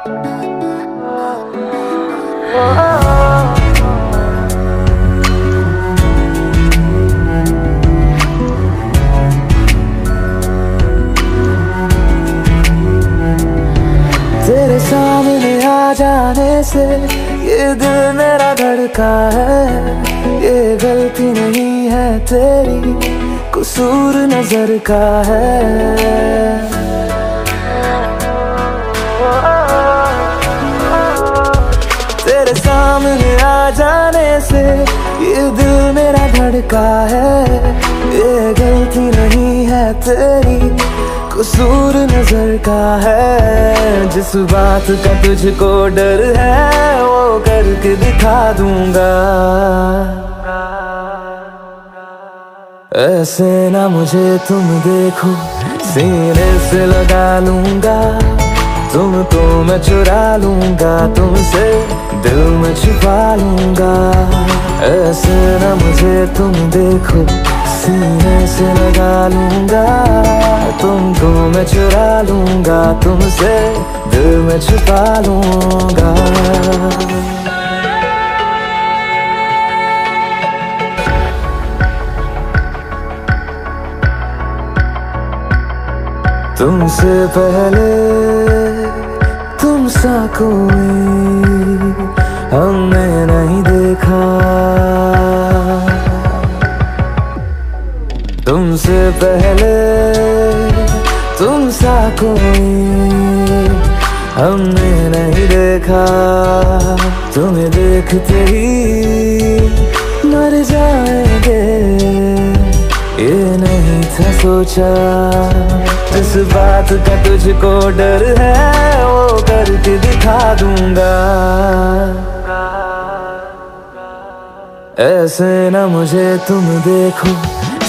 तेरे सामने आ जाने से ये दिल मेरा धड़का है। ये गलती नहीं है तेरी, कसूर नज़र का है। सामने आ जाने से ये दिल मेरा धड़का है। ये गलती नहीं है तेरी, कसूर नज़र का है। जिस बात का तुझको डर है, वो करके दिखा दूँगा। ऐसे ना मुझे तुम देखो, सीने से लगा लूँगा। तुमको मैं चुरा लूँगा तुमसे। ऐसे ना मुझे तुम देखो, सीने से लगा लूँगा। तुमको मैं चुरा लूँगा, तुमसे दिल में छुपा लूँगा। तुमसे पहले तुम सा कोई तुमसे पहले तुम सा कोई हमने नहीं देखा। तुम्हें देखते ही मर जाएँगे। ये नहीं था सोचा। जिस बात का तुझको डर है, वो करके दिखा दूँगा। ऐसे ना मुझे तुम देखो।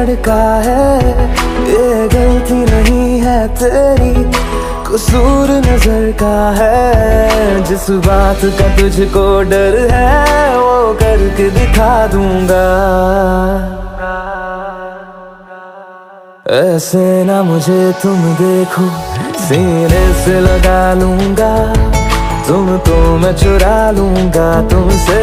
धड़का है, ये गलती नहीं है तेरी। कसूर नज़र का है, जिस बात का तुझको डर है, वो करके दिखा दूँगा। ऐसे ना मुझे तुम देखो, सीने से लगा लूँगा। तुमको मैं चुरा लूँगा तुमसे।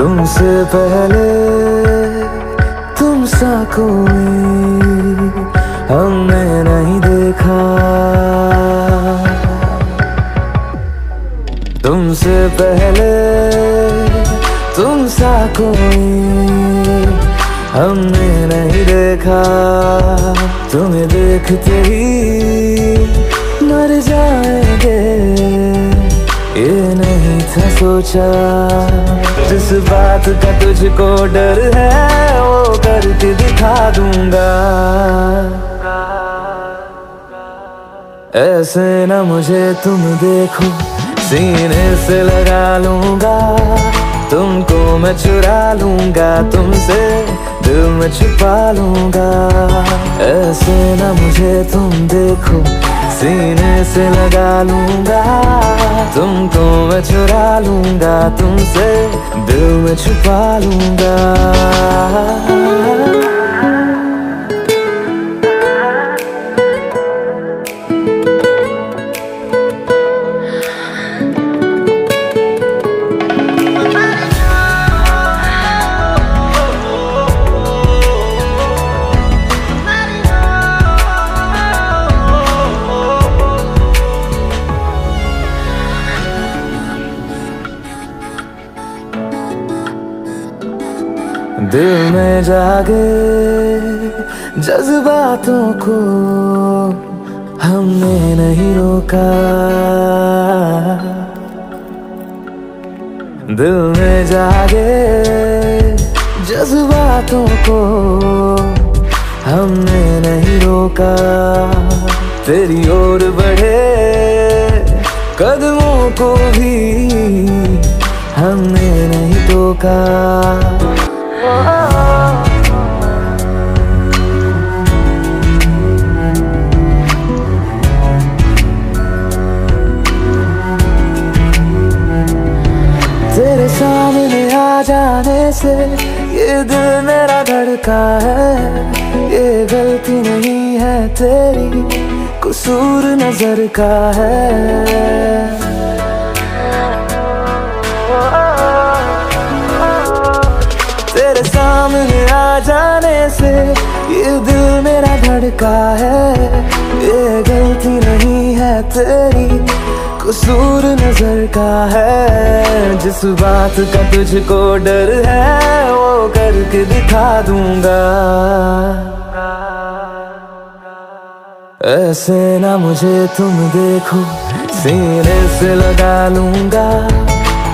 तुमसे पहले तुम सा कोई हमने नहीं देखा। तुमसे पहले तुम सा कोई हमने नहीं देखा। तुम्हें देखते ही मर जाएँगे। था सोचा, जिस बात का तुझको डर है, वो करके दिखा दूँगा। ऐसे ना मुझे तुम देखो, सीने से लगा लूँगा, तुमको मैं चुरा लूँगा, तुमसे दिल में छुपा लूँगा। ऐसे ना मुझे तुम देखो सीने से लगा लूँगा। तुमको मैं चुरा लूँगा तुमसे दिल में छुपा लूँगा। दिल में जागे जज्बातों को हमने नहीं रोका। दिल में जागे जज्बातों को हमने नहीं रोका। तेरी ओर बढ़े कदमों को भी हमने नहीं टोका। तेरे सामने आ जाने से ये दिल मेरा धड़का है। ये गलती नहीं है तेरी, कसूर नज़र का है। दिल मेरा धड़का है। ये गलती नहीं है तेरी। कसूर नज़र का है। जिस बात का तुझको डर है, वो करके दिखा दूँगा। ऐसे ना मुझे तुम देखो, सीने से लगा लूँगा।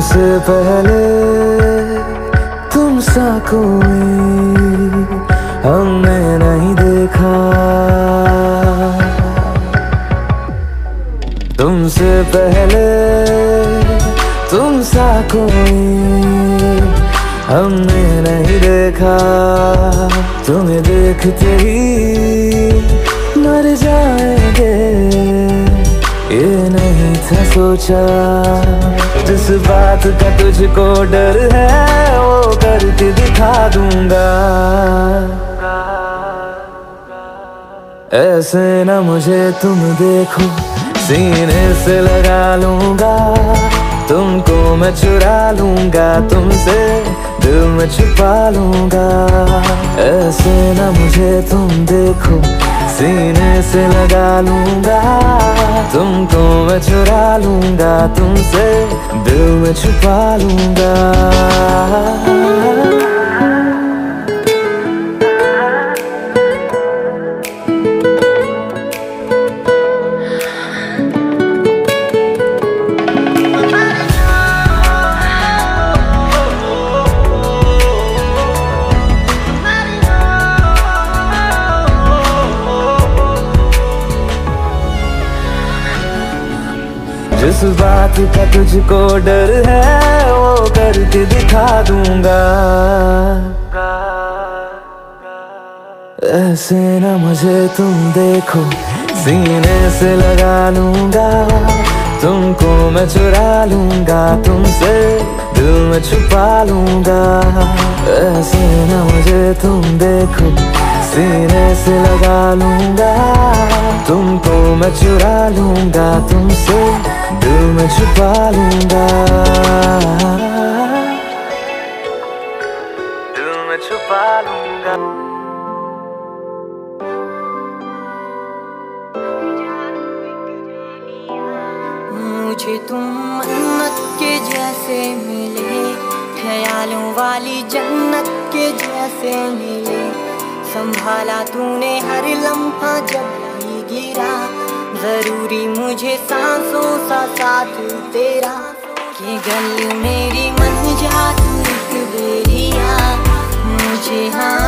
तुमसे पहले तुम सा कोई हमने नहीं देखा। तुमसे पहले तुम सा कोई हमने नहीं देखा। तुम्हें देखते ही मर जाएँगे, ये नहीं था सोचा। जिस बात का तुझको डर है, वो करके दिखा दूँगा। ऐसे ना मुझे तुम देखो, सीने से लगा लूँगा। तुमको मैं चुरा लूँगा, तुमसे दिल में छुपा लूँगा। ऐसे ना मुझे तुम देखो सीने से लगा लूँगा तुमको मैं चुरा लूँगा तुमसे दिल में छुपा लूँगा। जिस बात का तुझको डर है, वो करके दिखा दूँगा। ऐसे न मुझे तुम देखो, सीने से लगा लूँगा। तुमको मैं चुरा लूँगा, तुमसे दिल में छुपा लूँगा। ऐसे ना मुझे तुम देखो सीने से लगा लूँगा। तुमको मैं चुरा लूँगा, तुमसे दिल में छुपा लूँगा। में छुपा लूँगा। मुझे तुम मन्नत के जैसे मिले, ख्यालों वाली जन्नत के जैसे मिले। संभाला तूने हर लम्हा जब भी गिरा। ज़रूरी मुझे सांसों सा साथ तेरा। कि गल मेरी मन जा तू बेरिया। मुझे हाँ